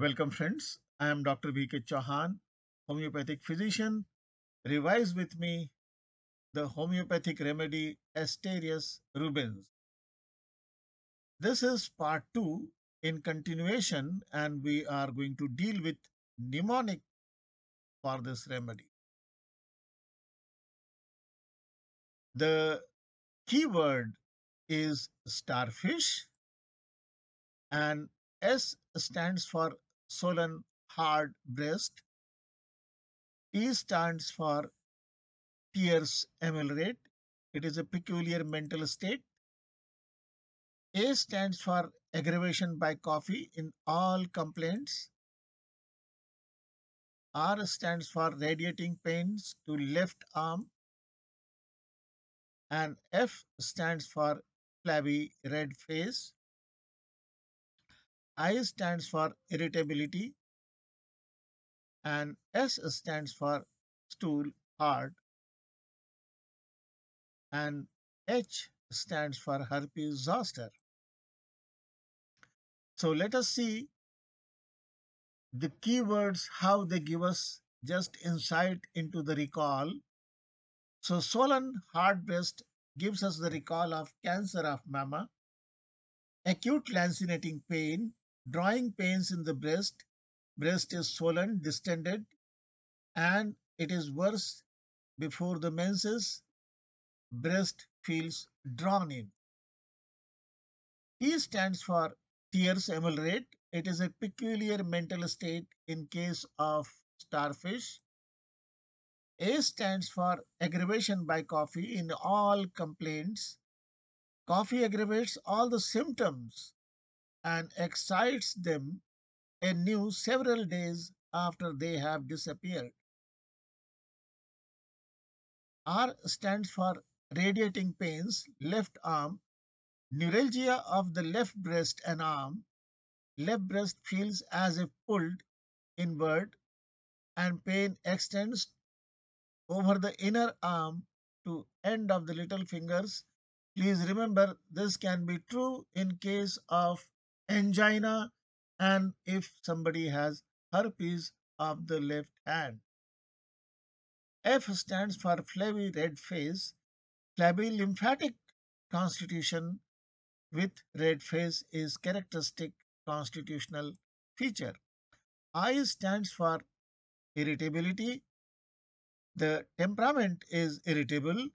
Welcome, friends. I am Dr. V.K. Chauhan, homeopathic physician. Revise with me the homeopathic remedy Asterias rubens. This is part 2 in continuation, and we are going to deal with mnemonic for this remedy. The keyword is starfish, and S stands for swollen hard breast. T stands for tears ameliorate. It is a peculiar mental state. A stands for aggravation by coffee in all complaints. R stands for radiating pains to left arm. And F stands for flabby red face. I stands for irritability and S stands for stool hard and H stands for herpes zoster. So let us see the keywords, how they give us just insight into the recall. So swollen hard breast gives us the recall of cancer of mamma, acute lancinating pain, drawing pains in the breast, breast is swollen, distended, and it is worse before the menses, breast feels drawn in. T stands for tears ameliorate. It is a peculiar mental state in case of starfish. A stands for aggravation by coffee in all complaints. Coffee aggravates all the symptoms and excites them anew several days after they have disappeared. R stands for radiating pains, left arm, neuralgia of the left breast and arm. Left breast feels as if pulled inward and pain extends over the inner arm to end of the little fingers. Please remember this can be true in case of angina and if somebody has herpes of the left hand. F stands for flabby red face. Flabby lymphatic constitution with red face is characteristic constitutional feature. I stands for irritability. The temperament is irritable,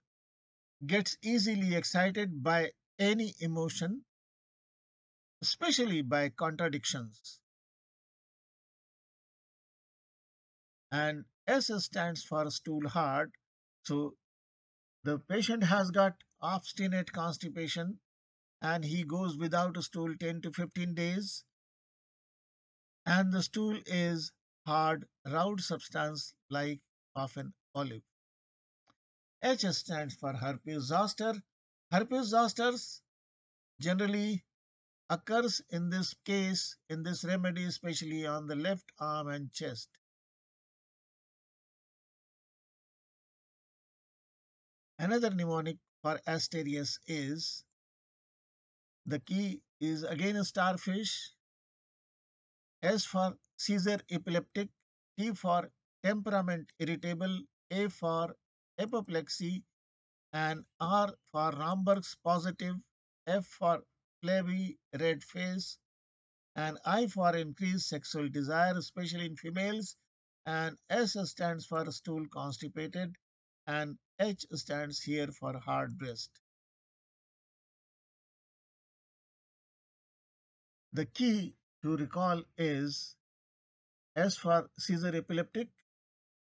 gets easily excited by any emotion, especially by contradictions. And S stands for stool hard. So the patient has got obstinate constipation and he goes without a stool 10 to 15 days. And the stool is hard, round substance like of an olive. H stands for herpes zoster. Herpes zosters generally occurs in this case, in this remedy, especially on the left arm and chest. Another mnemonic for Asterias is the key is again a starfish. S for seizure epileptic, T for temperament irritable, A for apoplexy, and R for Romberg's positive, F for flabby red face, and I for increased sexual desire, especially in females, and S stands for stool constipated, and H stands here for hard breast. The key to recall is S for seizure epileptic,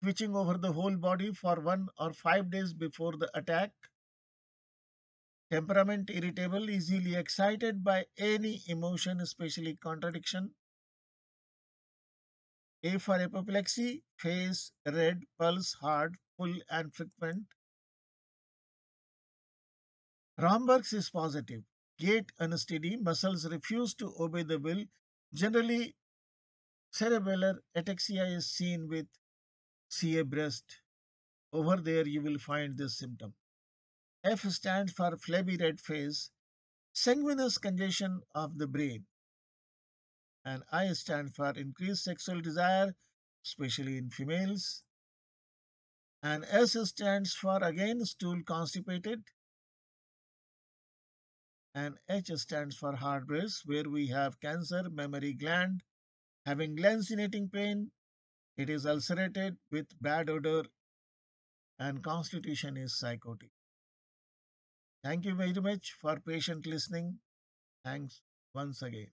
switching over the whole body for one or five days before the attack. Temperament irritable, easily excited by any emotion, especially contradiction. A for apoplexy, face red, pulse hard, full and frequent. Romberg's is positive. Gait unsteady, muscles refuse to obey the will. Generally, cerebellar ataxia is seen with CA breast. Over there you will find this symptom. F stands for flabby red face, sanguineous congestion of the brain. and I stand for increased sexual desire, especially in females. And S stands for again stool constipated. And H stands for hard breast, where we have cancer, mammary gland, having lancinating pain. It is ulcerated with bad odor and constitution is sycotic. Thank you very much for patient listening. Thanks once again.